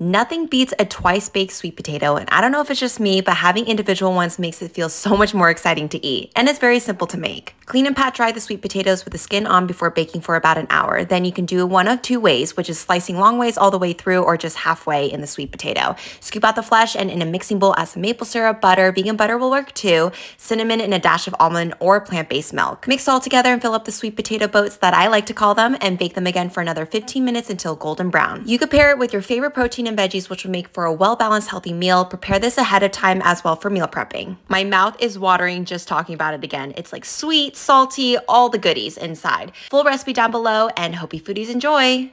Nothing beats a twice baked sweet potato, and I don't know if it's just me, but having individual ones makes it feel so much more exciting to eat, and it's very simple to make. Clean and pat dry the sweet potatoes with the skin on before baking for about an hour. Then you can do one of two ways, which is slicing long ways all the way through or just halfway in the sweet potato. Scoop out the flesh and in a mixing bowl add some maple syrup, butter, vegan butter will work too, cinnamon, and a dash of almond or plant-based milk. Mix all together and fill up the sweet potato boats that I like to call them and bake them again for another 15 minutes until golden brown. You could pair it with your favorite protein and veggies, which will make for a well-balanced, healthy meal. Prepare this ahead of time as well for meal prepping. My mouth is watering just talking about it again. It's like sweet, salty, all the goodies inside. Full recipe down below and hope you foodies enjoy.